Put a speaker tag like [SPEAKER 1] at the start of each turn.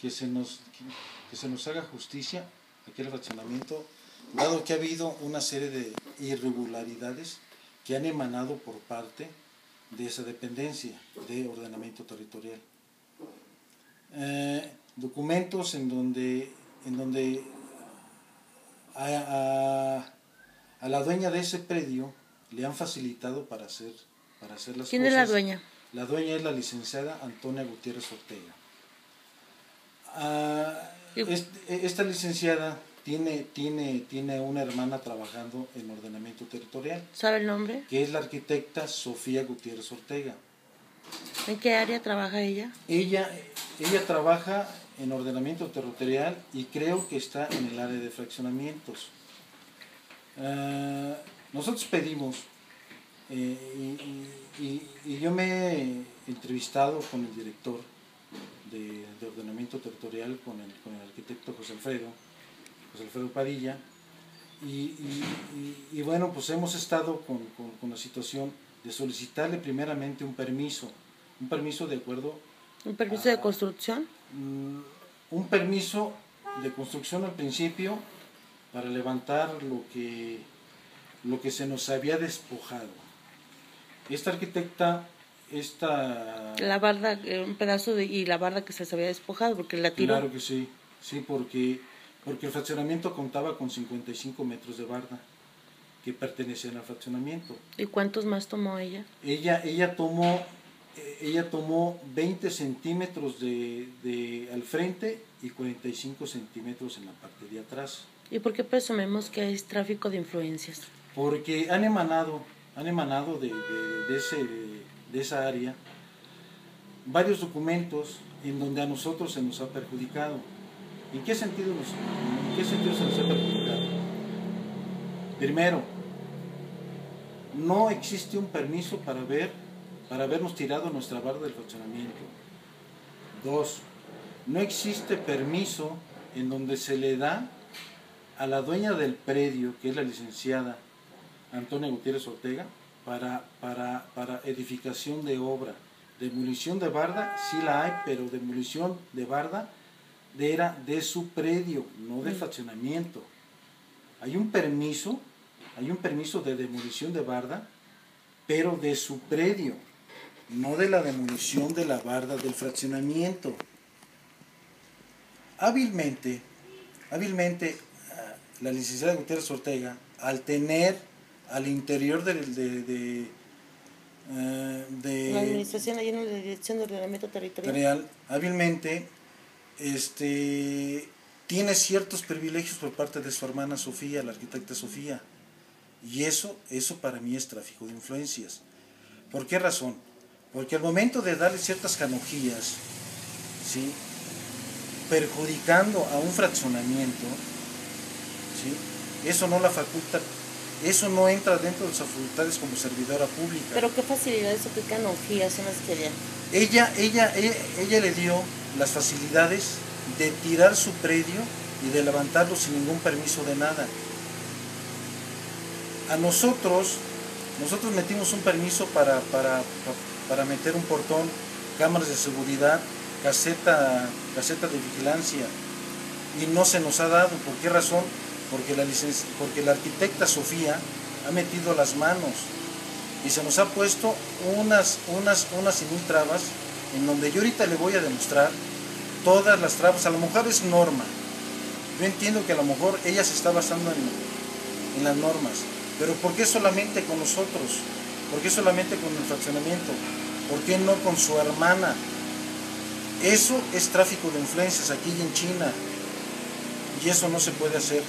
[SPEAKER 1] que se nos, que, se nos haga justicia aquí el fraccionamiento, dado que ha habido una serie de irregularidades que han emanado por parte de esa dependencia de ordenamiento territorial. Eh, documentos en donde, en donde a, la dueña de ese predio le han facilitado para hacer, para hacer las
[SPEAKER 2] ¿Quién es la dueña?
[SPEAKER 1] La dueña es la licenciada Antonia Gutiérrez Ortega. Ah, esta licenciada tiene, tiene, tiene una hermana trabajando en ordenamiento territorial.
[SPEAKER 2] ¿Sabe el nombre?
[SPEAKER 1] Que es la arquitecta Sofía Gutiérrez Ortega.
[SPEAKER 2] ¿En qué área trabaja ella?
[SPEAKER 1] Ella, ella trabaja en ordenamiento territorial y creo que está en el área de fraccionamientos. Ah, nosotros pedimos, eh, y, yo me he entrevistado con el director de, ordenamiento territorial, con el, con el, arquitecto José Alfredo, José Alfredo Padilla, y, bueno, pues hemos estado con, con, la situación de solicitarle primeramente un permiso, un permiso de acuerdo.
[SPEAKER 2] ¿Un permiso de construcción?
[SPEAKER 1] Mm, un permiso de construcción al principio para levantar lo que, lo que se nos había despojado. Esta arquitecta, esta...
[SPEAKER 2] La barda, eh, un pedazo de... y la barda que se les había despojado porque la tiró.
[SPEAKER 1] Claro que sí, sí, porque, porque el fraccionamiento contaba con 55 metros de barda que pertenecían al fraccionamiento.
[SPEAKER 2] ¿Y cuántos más tomó ella?
[SPEAKER 1] Ella, ella tomó eh, ella tomó 20 centímetros de, de, al frente y 45 centímetros en la parte de atrás.
[SPEAKER 2] ¿Y por qué presumimos que hay tráfico de influencias?
[SPEAKER 1] Porque han emanado, han emanado de, de, ese, de esa área varios documentos en donde a nosotros se nos ha perjudicado. ¿En qué sentido, nos, en qué sentido se nos ha perjudicado? Primero, no existe un permiso para ver para habernos tirado nuestra barra del funcionamiento. Dos, no existe permiso en donde se le da a la dueña del predio, que es la licenciada Antonia Gutiérrez Ortega, para, para, para edificación de obra. Demolición de barda, sí la hay, pero demolición de barda era de su predio, no de mm. fraccionamiento. Hay un permiso, hay un permiso de demolición de barda, pero de su predio no de la demolición de la barda del fraccionamiento. Hábilmente, hábilmente, ah, la licenciada Gutiérrez Ortega, al tener al interior de, de,
[SPEAKER 2] de, la administración allí en la dirección de ordenamiento territorial,
[SPEAKER 1] hábilmente, este, tiene ciertos privilegios por parte de su hermana Sofía, la arquitecta Sofía. Y eso, eso para mí es tráfico de influencias. ¿Por qué razón? Porque al momento de darle ciertas canonjías, ¿sí? perjudicando a un fraccionamiento, ¿sí? eso no la faculta, eso no entra dentro de sus facultades como servidora pública.
[SPEAKER 2] Pero qué facilidades o qué canonjías son las que
[SPEAKER 1] ella, ella, ella, ella le dio las facilidades de tirar su predio y de levantarlo sin ningún permiso de nada. A nosotros, nosotros metimos un permiso para, para, para meter un portón, cámaras de seguridad, caseta, caseta de vigilancia y no se nos ha dado. ¿Por qué razón? Porque la, porque la arquitecta Sofía ha metido las manos y se nos ha puesto unas, unas, unas y mil trabas en donde yo ahorita le voy a demostrar todas las trabas. A lo mejor es norma. Yo entiendo que a lo mejor ella se está basando en, en las normas. Pero ¿por qué solamente con nosotros? ¿Por qué solamente con el fraccionamiento? ¿Por qué no con su hermana? Eso es tráfico de influencias aquí en China. Y eso no se puede hacer.